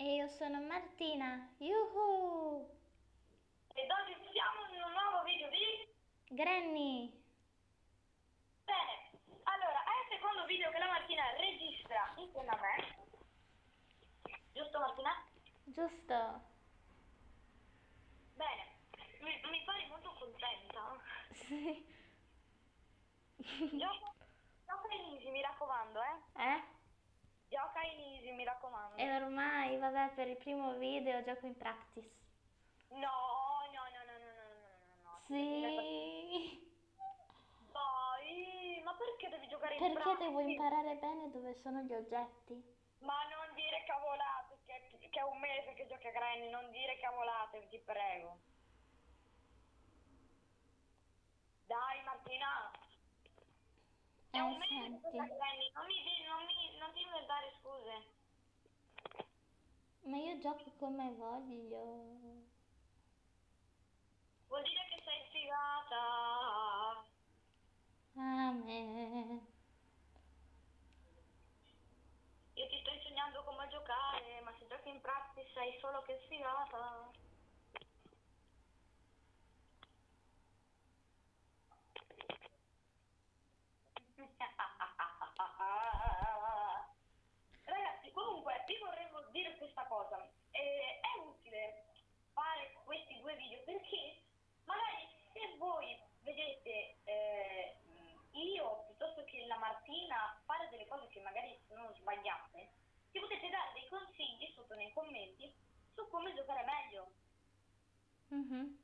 E io sono Martina. Yuhu! Ed oggi siamo in un nuovo video di... Granny! Bene, allora, è il secondo video che la Martina registra insieme a me. Giusto Martina? Giusto? Bene, mi, mi pare molto contenta. Sì. In easy, mi raccomando, eh. Eh? Gioca in easy, mi raccomando. E ormai, vabbè, per il primo video gioco in practice. No, no, no, no, no, no, no, no. Sì. Poi, ma perché devi giocare perché in practice? Perché devo imparare bene dove sono gli oggetti. Ma non dire cavolate, che, che è un mese che giochi a Granny, non dire cavolate, ti prego. Dai Martina! È eh, un mese che gioca a Granny, non mi, non mi Ma io gioco come voglio. Vuol dire che sei sfigata. Amen. Io ti sto insegnando come giocare, ma se giochi in practice sei solo che sfigata. Ragazzi, comunque vi vorremmo dire questa cosa. Eh, è utile fare questi due video perché magari se voi vedete eh, io piuttosto che la Martina fare delle cose che magari sono sbagliate, ci potete dare dei consigli sotto nei commenti su come giocare meglio. Mhm.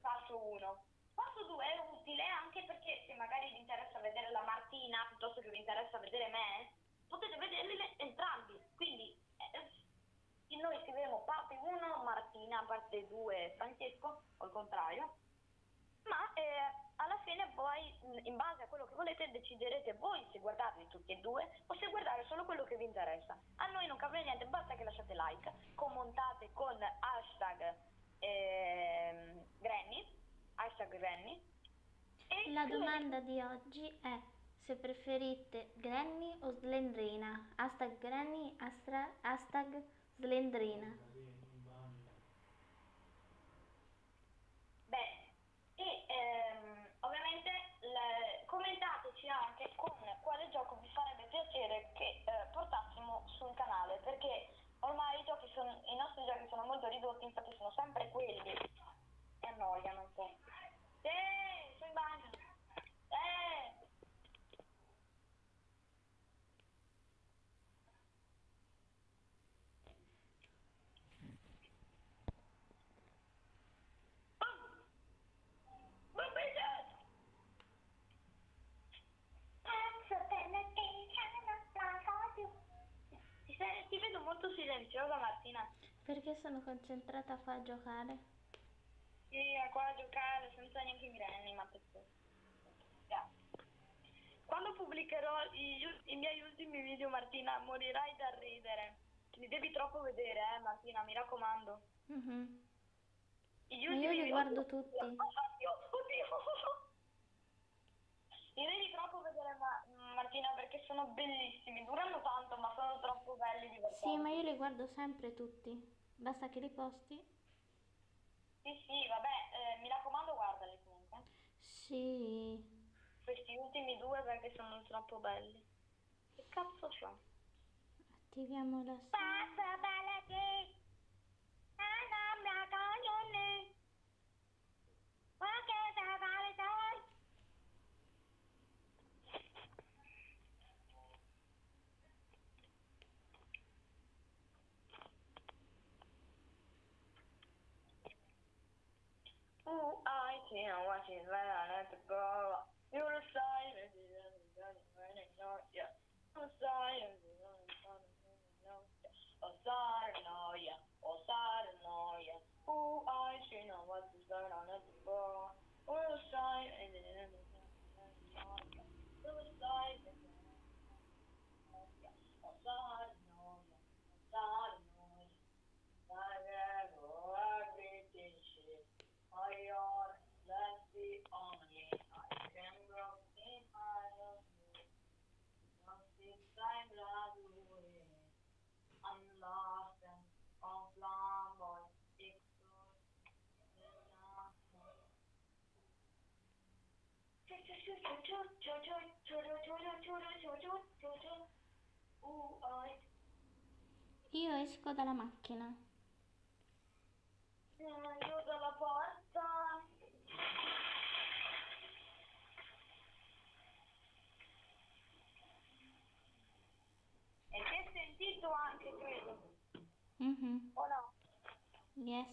Passo 1. Passo 2 è utile anche perché se magari vi interessa vedere la Martina piuttosto che vi interessa vedere me, potete vederli entrambi. Quindi eh, noi scriveremo parte 1 Martina, parte 2 Francesco, o il contrario. Ma eh, fine poi in base a quello che volete deciderete voi se guardarli tutti e due o se guardare solo quello che vi interessa. A noi non cambia niente, basta che lasciate like, commentate con hashtag ehm, Granny, hashtag Granny. E La scrivete- domanda di oggi è se preferite Granny o Slendrina. Hashtag Granny, hashtag Slendrina. Bene, e ehm, ovviamente le- commentateci anche con quale gioco vi farebbe piacere che eh, portassimo sul canale, perché ormai i, giochi sono, i nostri giochi sono molto ridotti, infatti sono sempre quelli e annoiano un po'. Eh, sono in bagno! Eh! Oh! Ma bene! Ti, sei- ti silenziosa Martina. Perché sono concentrata a far giocare? Sì, qua a giocare senza neanche granny, ma per te. Yeah. Quando pubblicherò i, i miei ultimi video, Martina, morirai dal ridere. Li devi troppo vedere, eh, Martina, mi raccomando. Mhm. Gli Ma io ultimi li video- guardo tutti. Oddio, oddio. Li devi troppo vedere, Ma- Martina, perché sono bellissimi. Durano tanto, ma sono troppo belli, divertenti. Sì, ma io li guardo sempre tutti. Basta che li posti? Sì, sì, vabbè, eh, mi raccomando, guardali comunque. Sì. Questi ultimi due perché sono troppo belli. Che cazzo fa? Attiviamo la Passa bella 不爱情，我是为了那个。You are silent, you are running, you are yeah. You are silent, you are running, you are yeah. Oh, silent, oh yeah. Oh, silent, oh yeah. Who I should know what is going on at the bar. You are silent, you are running, you are yeah. You are silent. Io esco dalla macchina. chiudo la porta. E si è sentito anche, credo. Mhm. O no? Yes.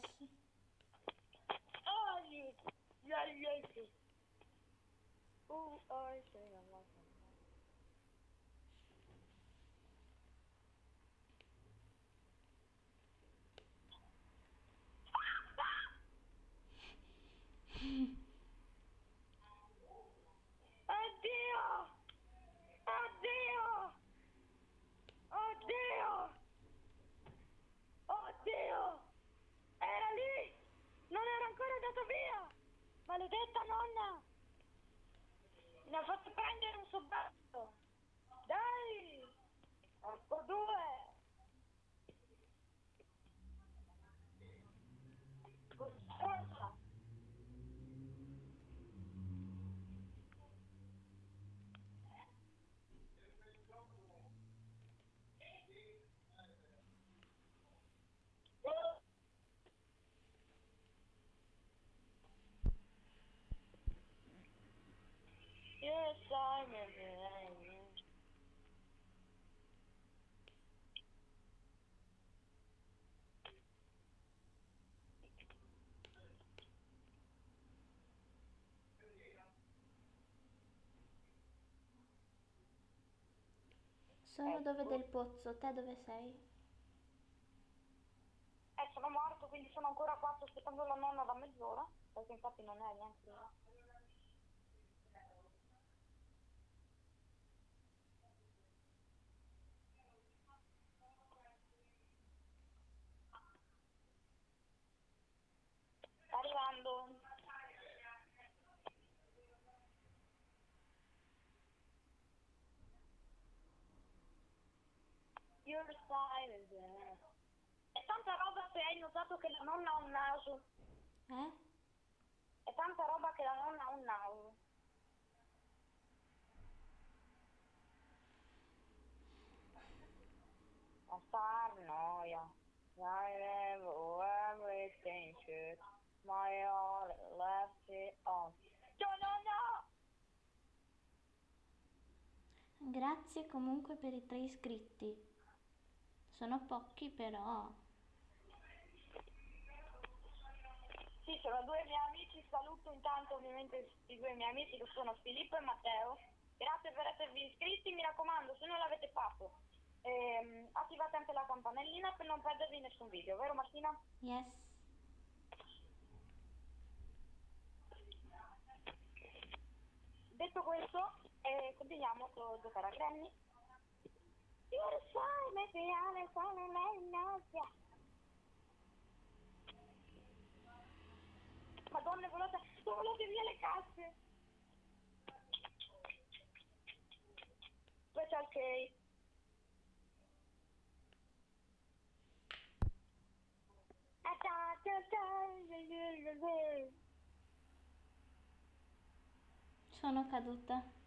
Oh, yes. Yeah, yes. Uh, oh, sì, non lo so. Oddio! Oddio! Oddio! Oddio! Era lì! Non era ancora andato via! Maledetta nonna! Mi ha fatto prendere un sobbato! Dai! Ecco due! Forza! Yes, I'm in Sono dove del pozzo, te dove sei? Eh, sono morto, quindi sono ancora qua, sto aspettando la nonna da mezz'ora, perché infatti non è neanche Your silence. È tanta roba se hai notato che la nonna ha un naso. Eh? È tanta roba che la nonna ha un naso. Ma sta noia. I never everything should. My heart left it on. Ciao nonna! Grazie comunque per i tre iscritti. Sono pochi però. Sì, sono due miei amici, saluto intanto ovviamente i due miei amici che sono Filippo e Matteo. Grazie per esservi iscritti, mi raccomando, se non l'avete fatto, ehm, attivate anche la campanellina per non perdervi nessun video, vero Martina? Yes. Detto questo, eh, continuiamo con giocare a Granny. So, me piace, sono. Madonna, volate, via le casse. Special K. Sono caduta.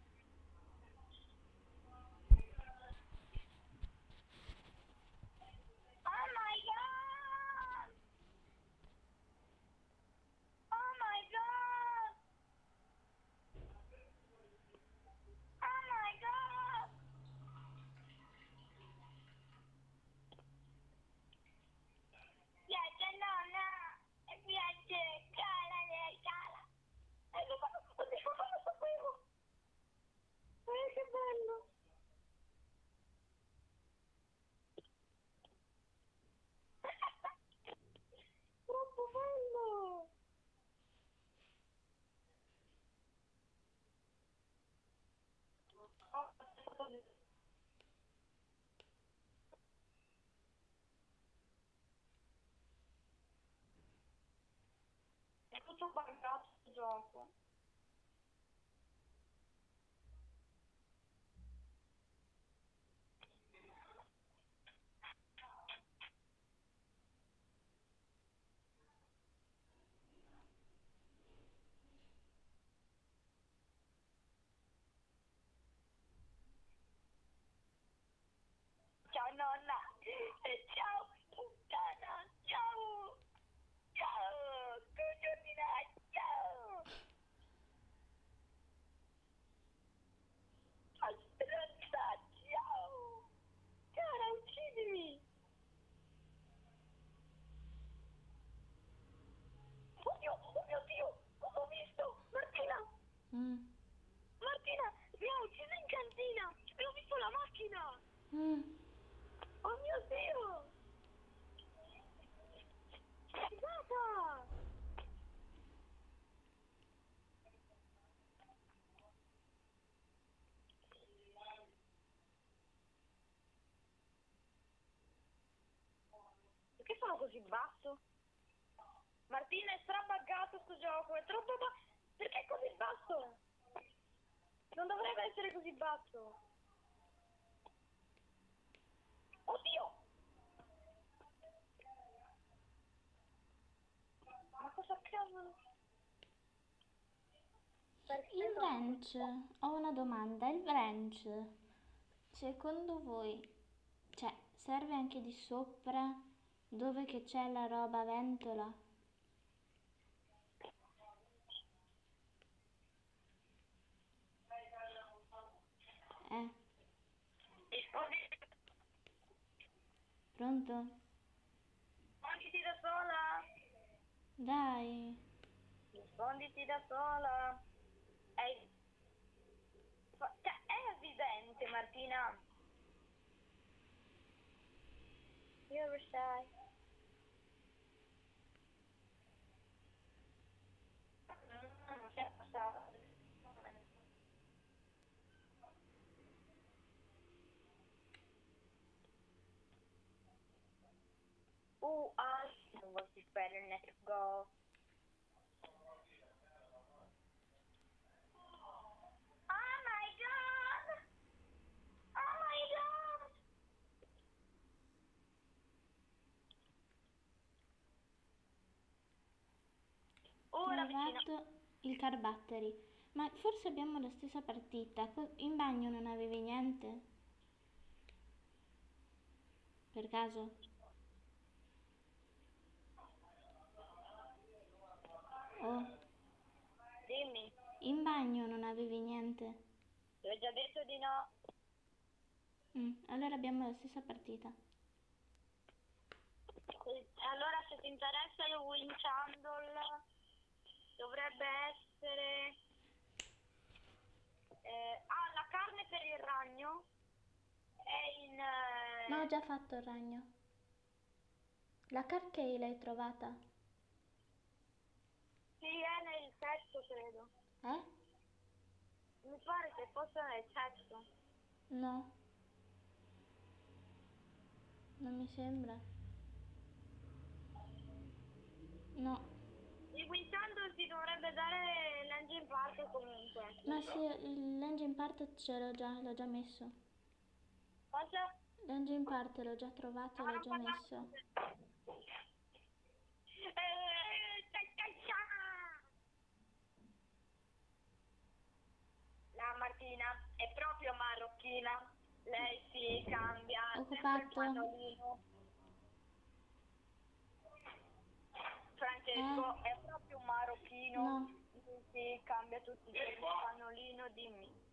molto bagato il gioco. Ciao nonna! Mm. Martina, mi ha ucciso in cantina. Ho visto la macchina. Mm. Oh mio Dio! Figata! Perché sono così basso? Martina è strabaggato sto gioco, è troppo basso. Perché è così basso? Non dovrebbe essere così basso. Oddio! Ma cosa cavolo? Il no? wrench, ho una domanda, il wrench, secondo voi, cioè, serve anche di sopra dove che c'è la roba ventola? Eh, Rispondi, pronto? risponditi da sola. Dai, Risponditi da sola. È... fa- Cioè, è evidente, Martina. Io dove stai? Mm, Non c'è passato. Ooh, I was this better. Let's go. Oh my god! Oh my god! Vicino. trovato il car battery, ma forse abbiamo la stessa partita, in bagno non avevi niente? Per caso? Oh, Dimmi, in bagno non avevi niente? ti ho già detto di no. Mm, allora abbiamo la stessa partita. Allora se ti interessa il Win Chandle dovrebbe essere... eh, ah, la carne per il ragno è in... eh, Ma ho già fatto il ragno. La carcay l'hai trovata? Sì, è nel sesto credo. Eh? Mi pare che fosse nel sesto. No. Non mi sembra. No. Il Chandle ti dovrebbe dare l'engine part comunque. Ma sì, l'engine part ce l'ho già, l'ho già messo. Cosa? L'engine part l'ho già trovato, l'ho già messo. Eh, La Martina è proprio marocchina. Lei si cambia sempre il Occupato. pannolino. Francesco è proprio un marocchino. No. Si cambia tutti i giorni il pannolino, dimmi.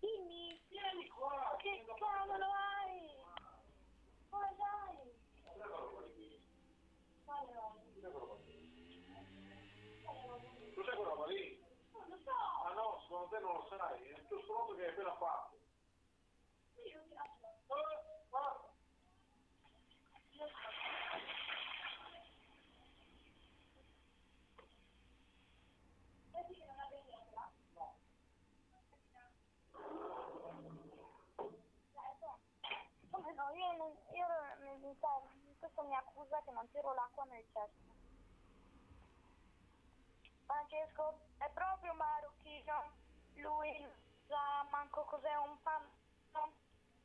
Dimmi. Che cavolo hai? Come sai? Quale roba? Tu sai quella roba lì? Non lo so. Ah no, secondo te non lo sai, è il tuo stronzo che hai appena fatto. Io non? Io mi, mi, questo mi accusa che non tiro l'acqua nel cesto. Francesco è proprio marocchino. Lui sa manco cos'è un panno.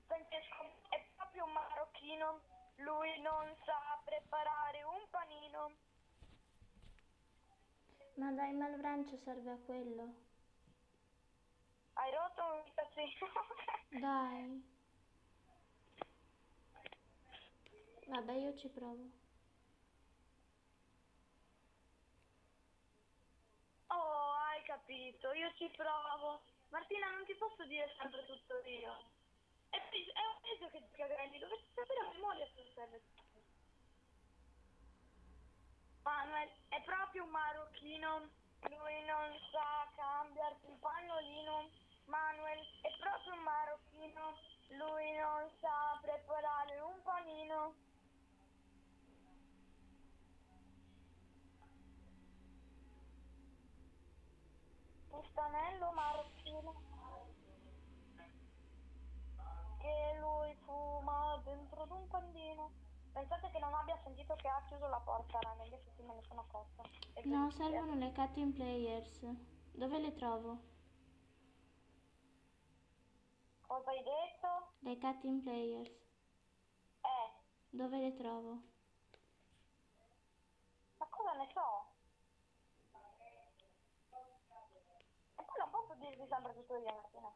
Francesco è proprio marocchino. Lui non sa preparare un panino. Ma dai, ma il wrench serve a quello. Hai rotto un cazzino. Dai. Vabbè, io ci provo. Oh, hai capito, io ci provo. Martina, non ti posso dire sempre tutto io. È, è un mese che ti grandi, dovresti sapere a memoria cosa serve. Manuel è proprio un marocchino, lui non sa cambiarsi il pannolino. Manuel è proprio un marocchino, lui non sa preparare un panino. Pustanello marocchino che lui fuma dentro ad un pandino. Pensate che non abbia sentito che ha chiuso la porta, raga, invece sì me ne sono accorta. No, servono le cutting players. Dove le trovo? Cosa hai detto? Le cutting players. Eh, Dove le trovo? ma cosa ne so? E poi dirvi sempre tutto io, Martina.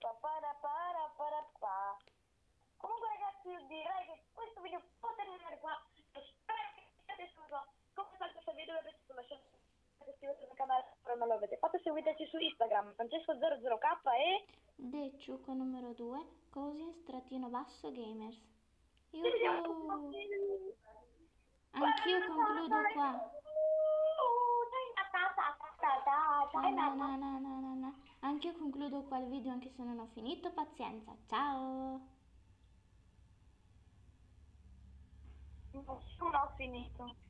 Pa-para-para-para-pa. Comunque ragazzi io direi che questo video può terminare qua. Spero che vi sia piaciuto. Come se il video vi è piaciuto lasciate iscrivetevi al canale se non lo avete fatto. Seguiteci su Instagram Francesco00k e... Deciuco numero 2, così stratino basso gamers. Yuhu! Anch'io concludo qua. Ta, na, na, na, na, na. Anch'io concludo qua il video anche se non ho finito. Pazienza, ciao! Nessuno ha finito.